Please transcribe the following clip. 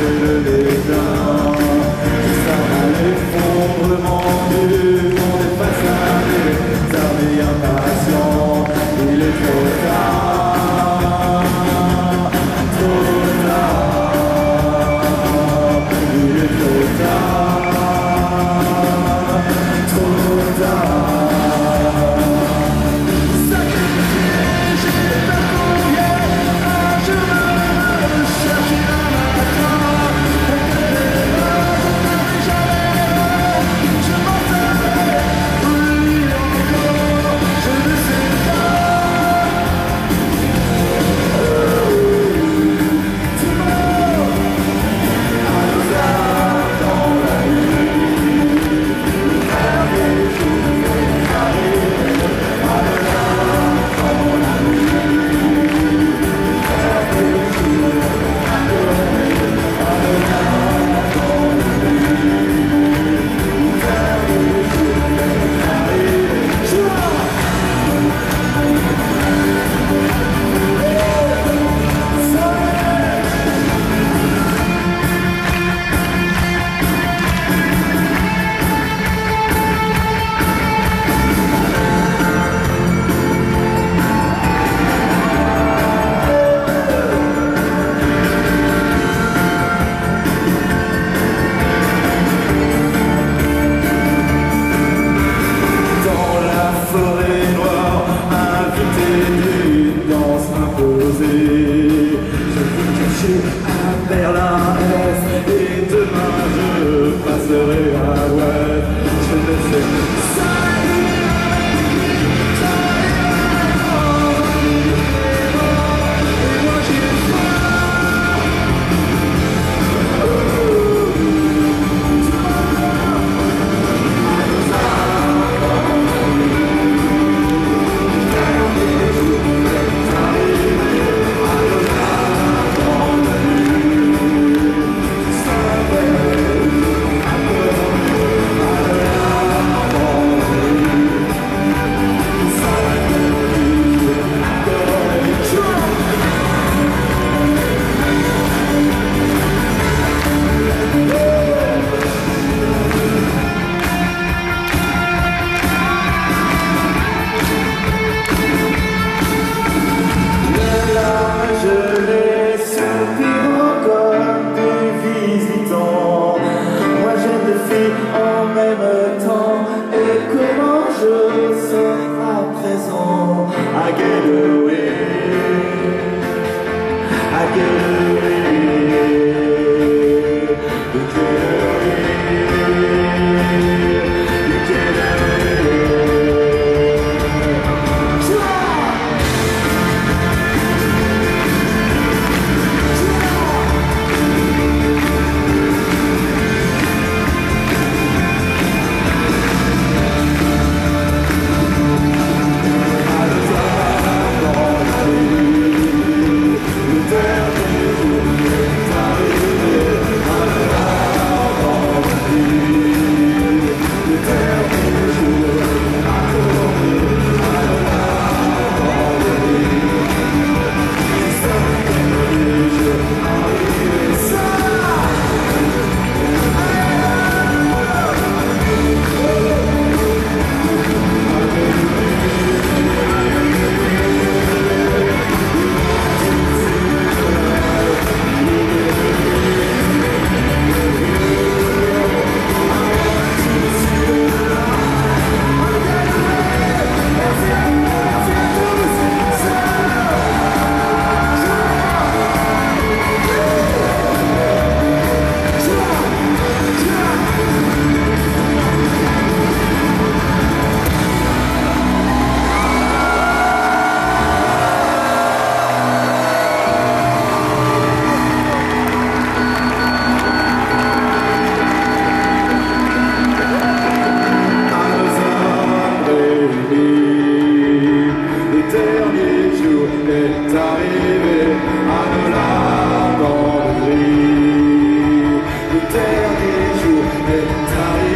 te le the way I was to the serai been tired.